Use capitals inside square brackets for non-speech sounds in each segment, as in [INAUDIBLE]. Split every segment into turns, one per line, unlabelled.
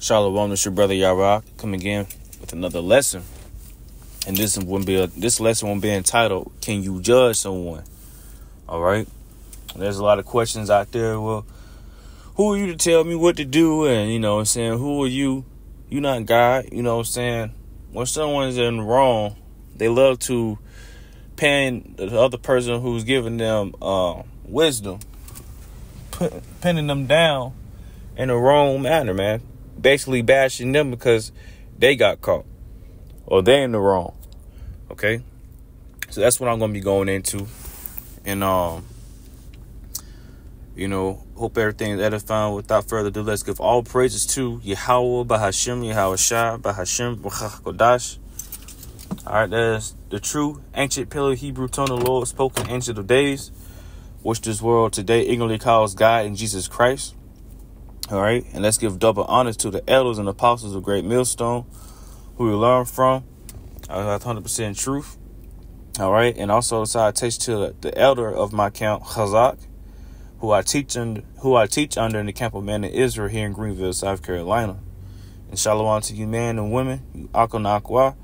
Shalom, it's your brother Yara. Come again with another lesson. And this won't be a, this lesson won't be entitled "Can you judge someone?" All right. There's a lot of questions out there. Well, who are you to tell me what to do? And you know, what I'm saying, who are you? You not God. You know, what I'm saying, when someone's in wrong, they love to pin the other person who's giving them uh, wisdom, [LAUGHS] pinning them down in a wrong manner, man basically bashing them because they got caught or they in the wrong. Okay, so that's what I'm gonna be going into, and um, you know, hope everything's edifying. Without further ado, let's give all praises to Yahweh, Bahashim, Yahweh Shah, Bahashim, Kodash. All right, there's the true ancient pillar Hebrew tongue of the Lord, spoken ancient of days, which this world today ignorantly calls God and Jesus Christ. All right, and let's give double honors to the elders and apostles of Great Millstone, who we learn from. Uh, 100% truth. All right, and also citation to the elder of my camp, Chazak, who I teach and who I teach under in the camp of men in Israel here in Greenville, South Carolina. And shalom to you, men and women, Akonakwa,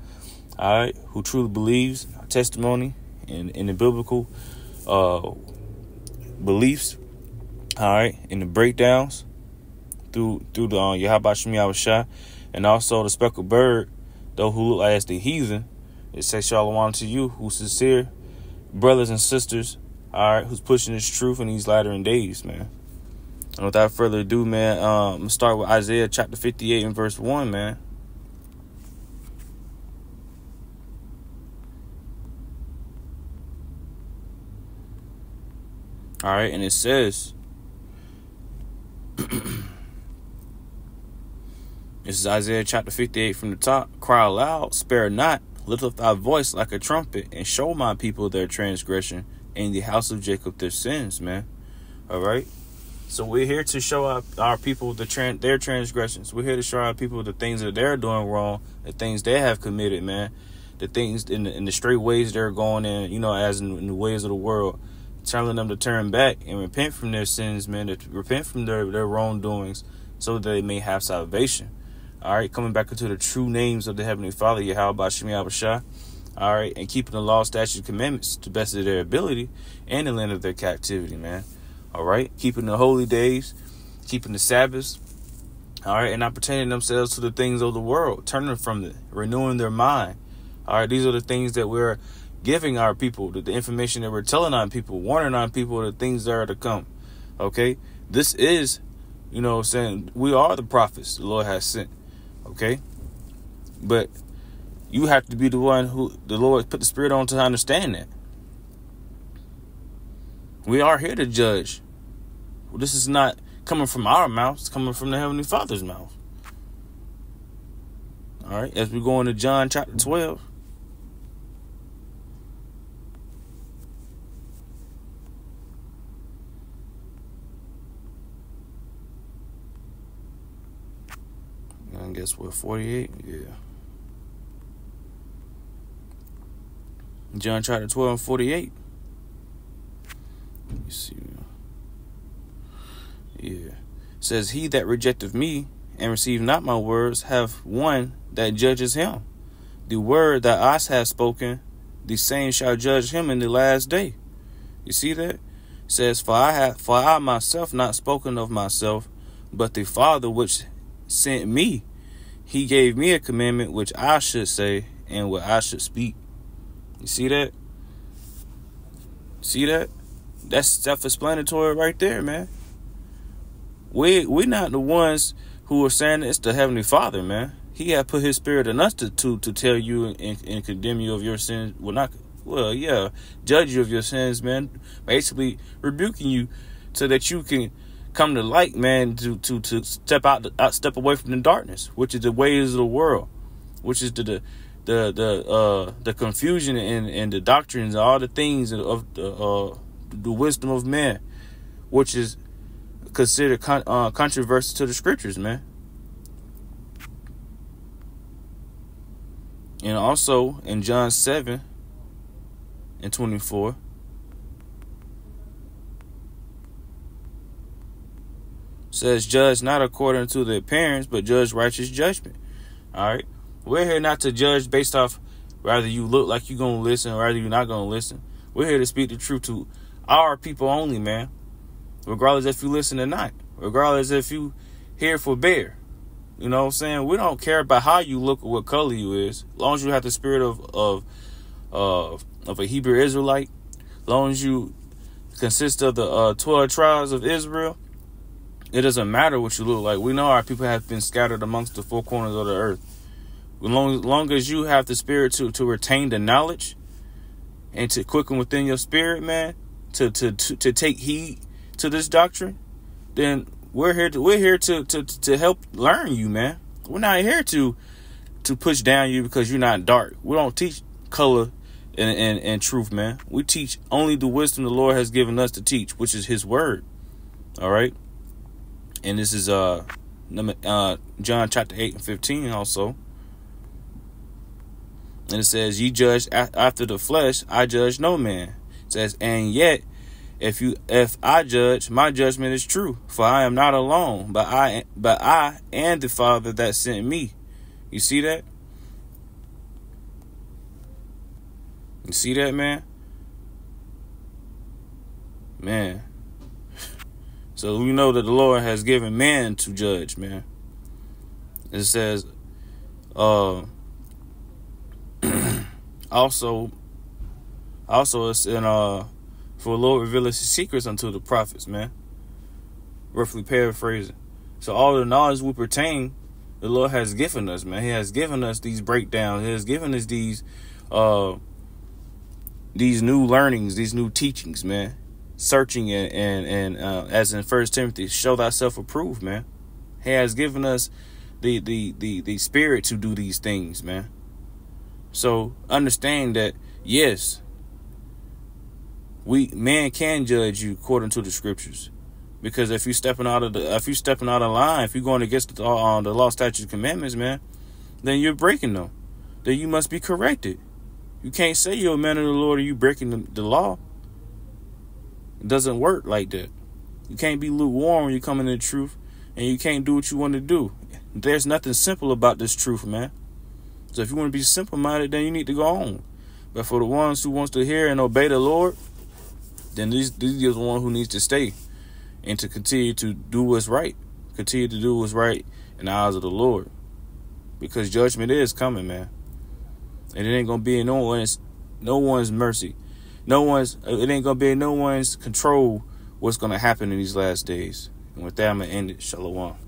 all right, who truly believes testimony in in the biblical uh, beliefs, all right, in the breakdowns through through the um, Yahweh Shemi and also the speckled bird, though who look like as the heathen. It says shalom to you, who's sincere, brothers and sisters, all right, who's pushing this truth in these latter days, man. And without further ado, man, um, I'm gonna start with Isaiah chapter 58 and verse 1, man. All right, and it says, [CLEARS THROAT] This is Isaiah chapter 58 from the top. Cry aloud, spare not, lift up thy voice like a trumpet, and show my people their transgression, and the house of Jacob their sins, man. All right? So we're here to show our, our people the their transgressions. We're here to show our people the things that they're doing wrong, the things they have committed, man. The things in the, in the straight ways they're going in, you know, as in, in the ways of the world telling them to turn back and repent from their sins, man, to repent from their, their wrongdoings so that they may have salvation. All right, coming back into the true names of the Heavenly Father, Yahweh Bashimi Abashah. All right, and keeping the law, statutes, commandments to best of their ability and the land of their captivity, man. All right, keeping the holy days, keeping the Sabbaths. All right, and not pretending themselves to the things of the world, turning from it, renewing their mind. All right, these are the things that we're giving our people, the, the information that we're telling on people, warning on people the things that are to come. Okay, this is, you know, saying we are the prophets the Lord has sent. Okay? But you have to be the one who the Lord put the Spirit on to understand that. We are here to judge. Well, this is not coming from our mouth, it's coming from the Heavenly Father's mouth. All right, as we go into John chapter 12. I guess what, 48? Yeah. John chapter 12 and 48. Let me see. Yeah. It says, He that rejecteth me and receive not my words have one that judges him. The word that I have spoken, the same shall judge him in the last day. You see that? It says, For I have for I myself not spoken of myself, but the Father which sent me he gave me a commandment which I should say and what I should speak. You see that? See that? That's self-explanatory right there, man. We we not the ones who are saying it's the Heavenly Father, man. He had put His Spirit in us to to, to tell you and, and condemn you of your sins. Well, not well, yeah, judge you of your sins, man. Basically rebuking you so that you can come to light, man, to to to step out, out step away from the darkness, which is the ways of the world, which is the the the the, uh, the confusion and, and the doctrines, all the things of the uh, the wisdom of man, which is considered con- uh, controversial to the scriptures, man. And also in John 7 and 24, says, Judge not according to the appearance, but judge righteous judgment. All right. We're here not to judge based off whether you look like you're going to listen or whether you're not going to listen. We're here to speak the truth to our people only, man. Regardless if you listen or not. Regardless if you here for bear. You know what I'm saying? We don't care about how you look or what color you is. As long as you have the spirit of of uh, of a Hebrew Israelite, as long as you consist of the uh, 12 tribes of Israel, it doesn't matter what you look like. We know our people have been scattered amongst the four corners of the earth. As long, as long as you have the spirit to, to retain the knowledge and to quicken within your spirit, man, to, to, to, to take heed to this doctrine, then we're here to we're here to, to to help learn you, man. We're not here to to push down you because you're not dark. We don't teach color and, and, and truth, man. We teach only the wisdom the Lord has given us to teach, which is His Word. All right, and this is uh, uh John chapter eight and fifteen also, and it says, "Ye judge after the flesh; I judge no man." It says, "And yet, if you if I judge, my judgment is true, for I am not alone, but I but I and the Father that sent me." You see that? You see that, man? Man. So we know that the Lord has given man to judge, man. It says, uh, [CLEARS THROAT] also, also it's in uh, for the Lord revealeth his secrets unto the prophets, man. Roughly paraphrasing. So all the knowledge we pertain, the Lord has given us, man. He has given us these breakdowns. He has given us these, uh these new learnings, these new teachings, man. Searching and and, and uh, as in First Timothy, show thyself approved, man. He has given us the, the the the spirit to do these things, man. So understand that yes, we man can judge you according to the scriptures, because if you stepping out of the if you stepping out of line, if you're going against the, uh, the law, statutes, commandments, man, then you're breaking them. Then you must be corrected. You can't say you're a man of the Lord and you breaking the, the law. Doesn't work like that. You can't be lukewarm when you come into the truth, and you can't do what you want to do. There's nothing simple about this truth, man. So if you want to be simple minded, then you need to go on. But for the ones who wants to hear and obey the Lord, then these these are the one who needs to stay and to continue to do what's right. Continue to do what's right in the eyes of the Lord. Because judgment is coming, man and it ain't gonna be in no one's no one's mercy, no one's it ain't gonna be no one's control what's gonna happen in these last days. And with that, I'm gonna end it. Shalom.